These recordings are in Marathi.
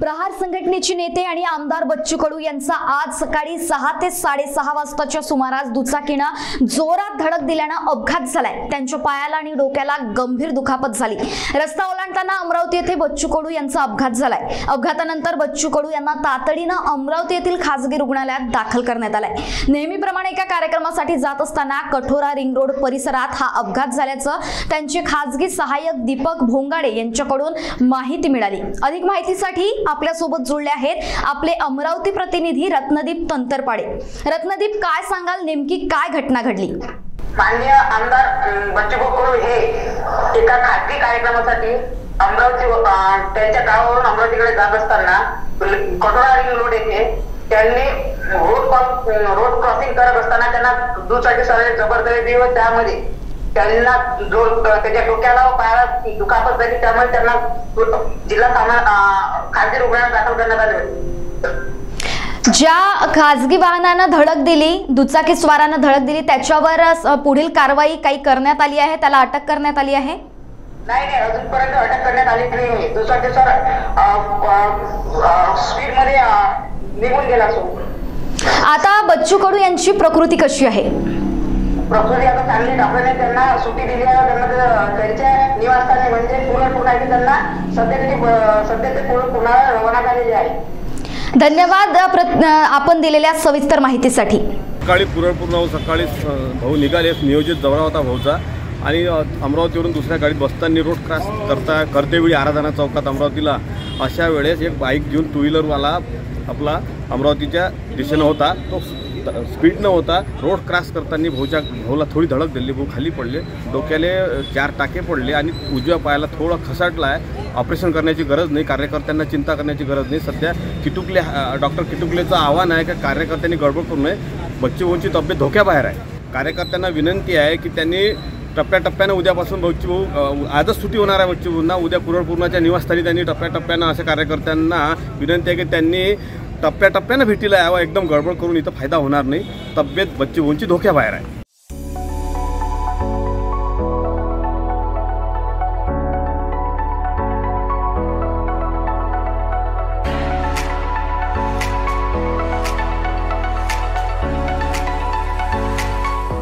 प्रहार संघटनेचे नेते आणि आमदार बच्चू कडू यांचा आज सकाळी सहा ते साडेसहा वाजताच्या सुमारास दुचाकीनं जोरात धडक दिल्यानं अपघात झालाय. त्यांच्या पायाला आणि डोक्याला गंभीर दुखापत झाली. रस्ता ओलांडताना अमरावती येथे बच्चू कडू यांचा अपघात झालाय. अपघातानंतर बच्चू कडू यांना तातडीनं अमरावती येथील खासगी रुग्णालयात दाखल करण्यात आलाय. नेहमीप्रमाणे एका कार्यक्रमासाठी जात असताना कठोरा रिंग रोड परिसरात हा अपघात झाल्याचं त्यांचे खासगी सहाय्यक दीपक भोंगाडे यांच्याकडून माहिती मिळाली. अधिक माहितीसाठी आपल्यासोबत जुळले आहेत आपले अमरावती प्रतिनिधी रत्नदीप तंतरपाडे. रत्नदीप काय सांगाल? नेमकी काय घटना घडली? माननीय आमदार अं, बच्चूभाऊ कडू हे एका खाजगी कार्यक्रमासाठी अमरावती त्यांच्या गावावरून अमरावतीकडे जात असताना कटोरा रिंग रोड येथे त्यांनी रोड क्रॉस रोड क्रॉसिंग करत असताना त्यांना दुचाकी सवारी जबरदस्ती व त्यामध्ये त्यांना जो त्याच्या डोक्याला व पायाला दुखापत झाली त्यामुळे त्यांना जिल्हा खाजगी रुग्णालयात दाखल करण्यात आले ज्या खासगी वाहनानं धडक दिली दुचाकी स्वारानं धडक दिली त्याच्यावर पुढील कारवाई काही करण्यात आली आहे? त्याला अटक करण्यात आली आहे? नाही नाही अजूनपर्यंत अटक करण्यात आली नाही. दुचाकी सर स्पीडमध्ये निघून गेला आता बच्चू कडू यांची प्रकृती कशी आहे? प्रकृती आता चांगली डॉक्टरने त्यांना सुट्टी दिली आहे. त्यांना ते- त्यांच्या निवासस्थानी म्हणजे पुणे पुन्हा त्यांना सध्या ते सध्या ते पुणे पुन्हा रवाना झालेले आहे. धन्यवाद आपण दिलेल्या सविस्तर माहितीसाठी. सकाळी पुरणपूर भाऊ सकाळी भाऊ निघाले. नियोजित दौरा होता भाऊचा. आणि अमरावतीवरून दुसऱ्या गाडीत बसताना रोड क्रॉस करता करतेवेळी आराधना चौकात अमरावतीला. अशा वेळेस एक बाईक घेऊन टू व्हीलरवाला आपला अमरावतीच्या दिशेनं होता. तो स्पीड न होता रोड क्रॉस करताना भाऊच्या भाऊला थोडी धडक दिली भाऊ खाली पडले. डोक्याले चार टाके पडले आणि उजव्या पायाला थोडं खसाटला आहे ऑपरेशन करण्याची गरज नाही कार्यकर्त्यांना चिंता करण्याची गरज नाही. सध्या किटुकले डॉक्टर किटुकलेचं आव्हान आहे का कार्यकर्त्यांनी गडबड करू नये. बच्चूभाऊंची तब्येत धोक्याबाहेर आहे. कार्यकर्त्यांना विनंती आहे की त्यांनी टप्प्याटप्प्यानं उद्यापासून बच्चू भाऊ आजच सुट्टी होणार आहे बच्चू भाऊंना उद्या पुरणपूर्णाच्या निवासस्थानी त्यांनी टप्प्याटप्प्यानं अशा कार्यकर्त्यांना विनंती आहे की त्यांनी टप्प्याटप्प्यानं भेटीला यावं, एकदम गडबड करून इथं फ़ायदा होणार नाही. तब्येत बच्चू भाऊंची धोक्याबाहेर आहे.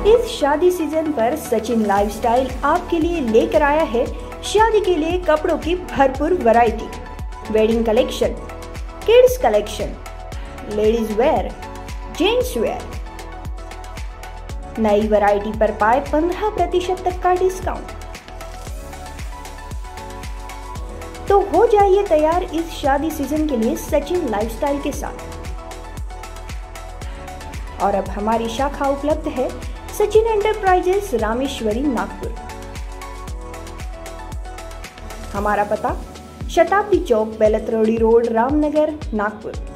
इस शादी सीज़न पर सचिन लाइफस्टाइल आपके लिए लेकर आया है। शादी के लिए कपड़ों की भरपूर variety. Wedding collection kids collection ladies wear gents wear नई वैरायटी पर पाए 15 प्रतिशत तक का डिस्काउंट तो हो जाइए तैयार इस शादी सीज़न के लिए सचिन लाइफस्टाइल के साथ. और अब हमारी शाखा उपलब्ध है सचिन एंटरप्राइजेस रामेश्वरी नागपुर. हमारा पता शताब्दी चौक बेलतरोड़ी रोड रामनगर नागपूर।